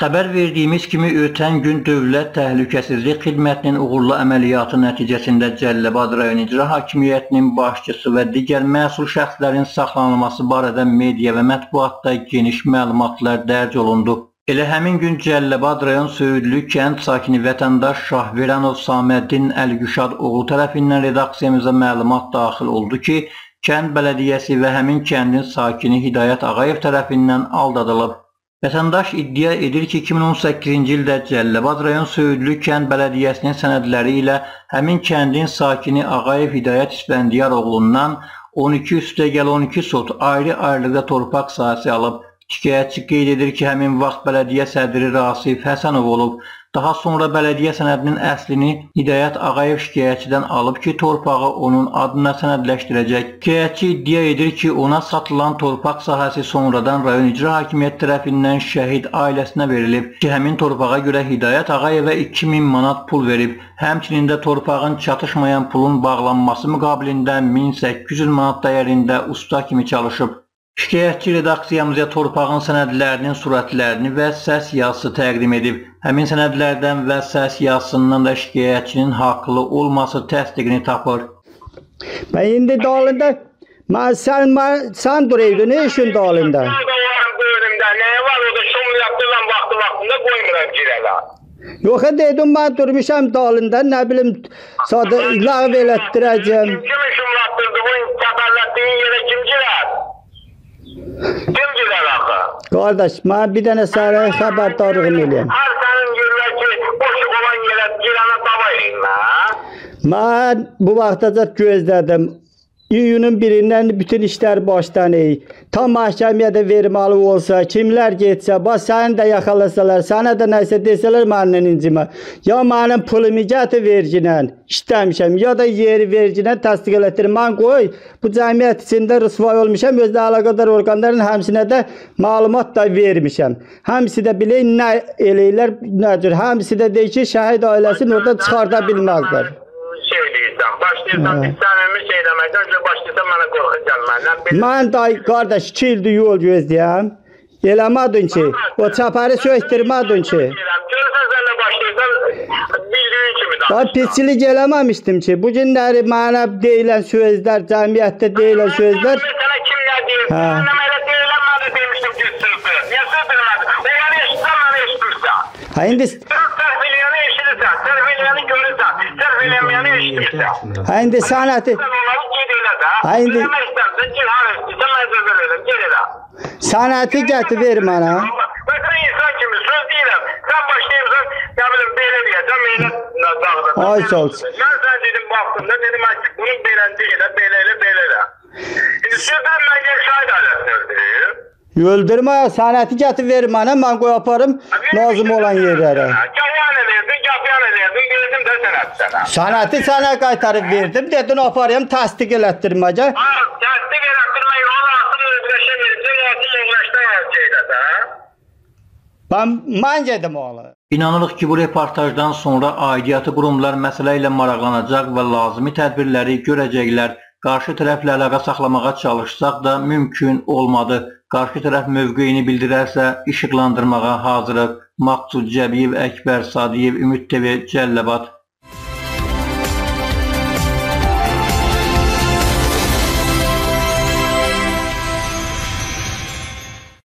Xəbər verdiyimiz kimi ötən gün Dövlət Təhlükəsizlik Xidmətinin uğurlu əməliyyatı nəticəsində Cəlilabad rayon icra hakimiyyətinin başçısı və digər məsul şəxslərin saxlanılması barədə media və mətbuatda geniş məlumatlar dərc olundu. Elə həmin gün Cəlilabad rayon Söyüdlü kənd sakini vətəndaş Şahveranov Saməddin Əlgüşad oğlu tərəfindən redaksiyamıza məlumat daxil oldu ki, kənd bələdiyyəsi və həmin kəndin sakini Hidayət Ağayev tərəfindən aldadılıb. Vətəndaş iddia edir ki, 2018-ci ildə Cəlilabad rayon Söyüdlü kənd bələdiyyəsinin sənədləri ilə həmin kəndin sakini Ağayev Hidayət İspəndiyar oğlundan 12 üstəgəl 12 sot ayrı-ayrılıqda torpaq sahəsi alıb. Şikayətçi qeyd edir ki, həmin vaxt bələdiyyə sədri Rasif Həsənov olub. Daha sonra bələdiyyə sənədinin əslini Hidayət Ağayev şikayətçidən alıb ki, torpağı onun adına sənədləşdirəcək. Şikayətçi iddia edir ki, ona satılan torpaq sahəsi sonradan rayon icra hakimiyyət tərəfindən şəhid ailəsinə verilib ki, həmin torpağa görə Hidayət Ağayevə 2000 manat pul verib. Həmçinin də torpağın çatışmayan pulun bağlanması müqabilində 1800 manat dəyərində usta kimi çalışıb. Şikayətçi redaksiyamıza torpağın sənədlərinin surətlərini və səs yazısı təqdim edib. Həmin sənədlərdən və səs yazısından da şikayətçinin haqlı olması təsdiqini tapır. Ben indi dalında ben sen ben, sen duruyordu ne işin dalında? Nəyə var orada şum yaptıran vaxtı vaxtında qoymuram girələ. Yok dedim ben durmuşam dalında ne bileyim sadı lağv elettireceğim. Kim şum yaptırdı bu səfərlətdiyin yerə kim girər? Kim girər axı? Kardeş ben bir tane sana haberdarlığım eləyəm. Hər sənin yerlər ki, boşluq olan yerə girənə dava eləyinmə. Ben bu vaxtaca gözlədim. İyunun birindən bütün işlər başdan ey. Tam məhkəməyə də verməli olsa, kimlər getsə, bax səni də yaxalasalar, sənə də nəsə desələr məndən incimə. Ya mənim pulumu gətir verginə, işləmişəm, ya da yeri verginə təsdiq elətdir. Mən qoy, bu cəmiyyət içində rüsvay olmuşam, özdə əlaqədar orqanların həmsinə də məlumat da vermişəm. Həmsi də bilə nə eləyirlər, nə cür. Həmsi də deyir ki, şəhid ailəsini oradan çıxarda bilməzlər. Şey deyirsən, başlayırsan Hə. biz aydanca başlasa mənə qorxu gəlməndən. Mən day qardaş 2 ildir yol gözləyəm. Eləmədin ki, o çaparı söktürmədin ki. Ben pislik eləməmişdim ki, bu günləri mənə deyilən sözlər, cəmiyyətdə deyilən sözlər... Mən sənə kimlər deyil, Ha, indi... Terfiliyəni. Ha, indi sənəti... Aynı. Sanatı getir ver bana. Bakın insan kimi söz değilim. Sen başlayayımsan ya benim benim ya da meylet dağda. Ay sağ olsun. Ben sen dedim baktım da dedim artık bunun belen değil beleyle beleyle. Şimdi sözden ben yaşaydı alasını öldürüyor. Öldürme sanatı getir ver bana ben koyaparım lazım olan yerlere. Gel yani verdi gel geldim de sen et sana. Sənəti sənə qaytarıb verdim, dedin aparayım təsdiq elətdirməcə. Ha, testik yaratırmayı ona aslında özleşe verirsin, yansın özleşten şeyde de. Ben mən gedim oğlu. İnanırıq ki, bu reportajdan sonra aidiyyatı qurumlar məsələ ilə maraqlanacaq və lazımi tədbirləri görəcəklər. Qarşı tərəflə əlaqə saxlamağa çalışsaq da mümkün olmadı. Qarşı tərəf mövqeyini bildirərsə işıqlandırmağa hazırıq. Maqsud Cəbiyev, Əkbər Sadiyev, Ümid TV, Cəlləbad.